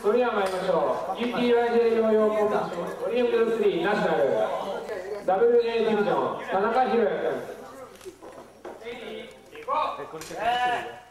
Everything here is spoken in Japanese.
それでは参りましょう。UTYJ 療養コンペテションオリエント3ナショナル。WA ディビジョン田中宏也君。えこれ結構